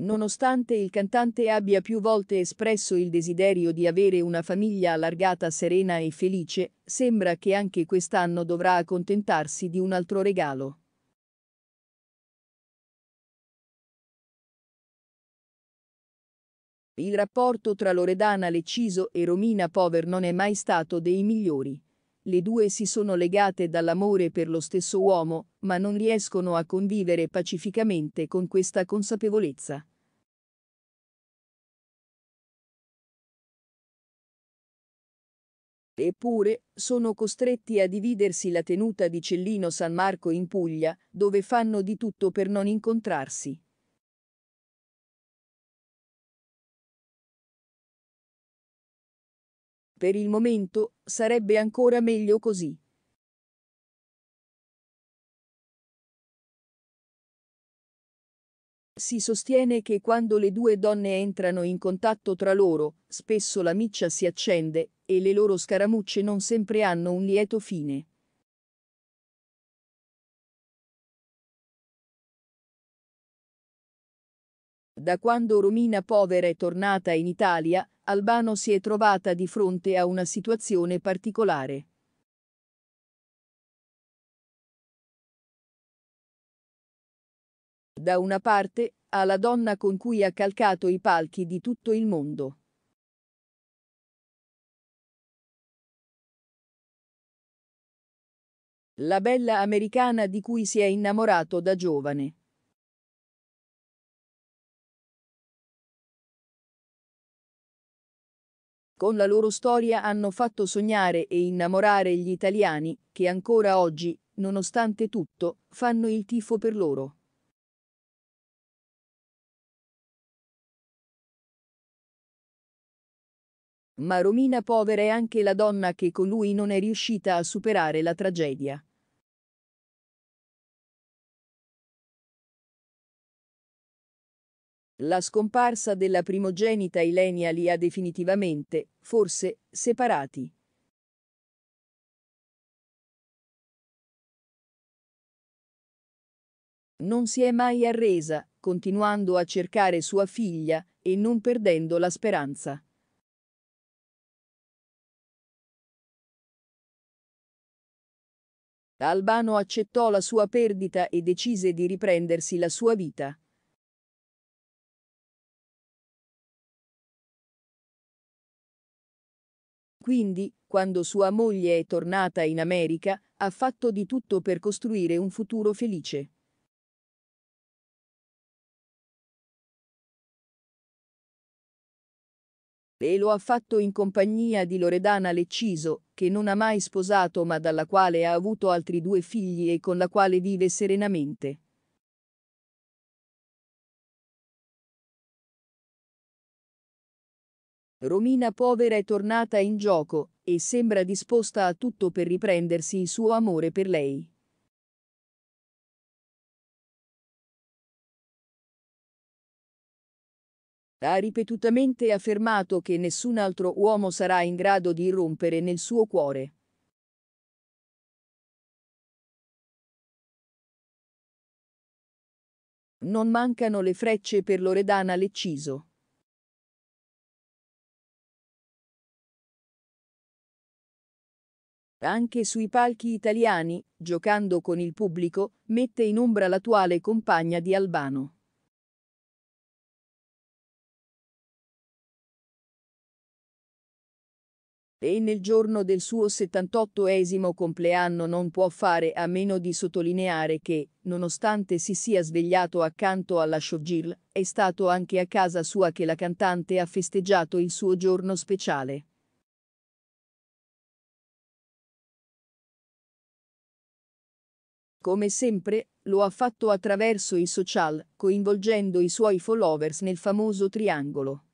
Nonostante il cantante abbia più volte espresso il desiderio di avere una famiglia allargata serena e felice, sembra che anche quest'anno dovrà accontentarsi di un altro regalo. Il rapporto tra Loredana Lecciso e Romina Pover non è mai stato dei migliori. Le due si sono legate dall'amore per lo stesso uomo, ma non riescono a convivere pacificamente con questa consapevolezza. Eppure, sono costretti a dividersi la tenuta di Cellino San Marco in Puglia, dove fanno di tutto per non incontrarsi. Per il momento, sarebbe ancora meglio così. Si sostiene che quando le due donne entrano in contatto tra loro, spesso la miccia si accende e le loro scaramucce non sempre hanno un lieto fine. Da quando Romina Povera è tornata in Italia, Albano si è trovata di fronte a una situazione particolare. Da una parte, ha la donna con cui ha calcato i palchi di tutto il mondo. La bella americana di cui si è innamorato da giovane. Con la loro storia hanno fatto sognare e innamorare gli italiani, che ancora oggi, nonostante tutto, fanno il tifo per loro. Ma Romina povera è anche la donna che con lui non è riuscita a superare la tragedia. La scomparsa della primogenita Ilenia li ha definitivamente, forse, separati. Non si è mai arresa, continuando a cercare sua figlia e non perdendo la speranza. Albano accettò la sua perdita e decise di riprendersi la sua vita. Quindi, quando sua moglie è tornata in America, ha fatto di tutto per costruire un futuro felice. E lo ha fatto in compagnia di Loredana Lecciso, che non ha mai sposato ma dalla quale ha avuto altri due figli e con la quale vive serenamente. Romina povera è tornata in gioco e sembra disposta a tutto per riprendersi il suo amore per lei. Ha ripetutamente affermato che nessun altro uomo sarà in grado di irrompere nel suo cuore. Non mancano le frecce per Loredana Lecciso. Anche sui palchi italiani, giocando con il pubblico, mette in ombra l'attuale compagna di Albano. E nel giorno del suo 78esimo compleanno non può fare a meno di sottolineare che, nonostante si sia svegliato accanto alla showgirl, è stato anche a casa sua che la cantante ha festeggiato il suo giorno speciale. Come sempre, lo ha fatto attraverso i social, coinvolgendo i suoi followers nel famoso triangolo.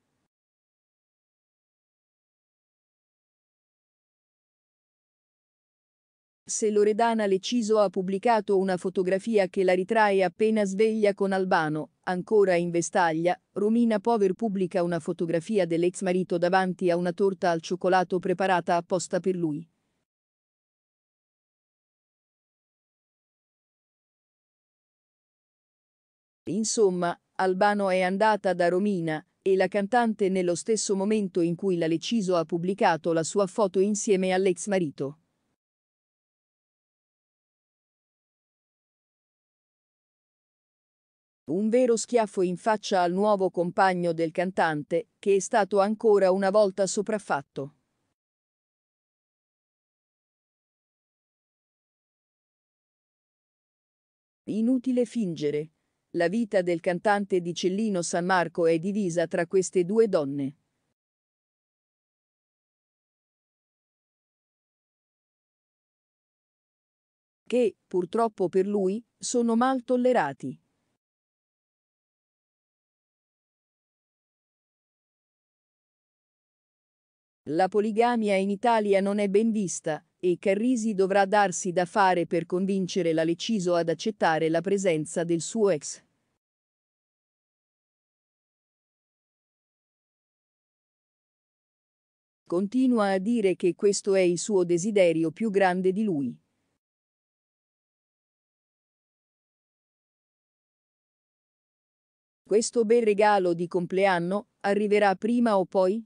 Se Loredana Leciso ha pubblicato una fotografia che la ritrae appena sveglia con Albano, ancora in vestaglia, Romina Pover pubblica una fotografia dell'ex marito davanti a una torta al cioccolato preparata apposta per lui. Insomma, Albano è andata da Romina, e la cantante nello stesso momento in cui la Leciso ha pubblicato la sua foto insieme all'ex marito. Un vero schiaffo in faccia al nuovo compagno del cantante, che è stato ancora una volta sopraffatto. Inutile fingere. La vita del cantante di Cellino San Marco è divisa tra queste due donne. Che, purtroppo per lui, sono mal tollerati. La poligamia in Italia non è ben vista, e Carrisi dovrà darsi da fare per convincere la Leciso ad accettare la presenza del suo ex. Continua a dire che questo è il suo desiderio più grande di lui. Questo bel regalo di compleanno arriverà prima o poi?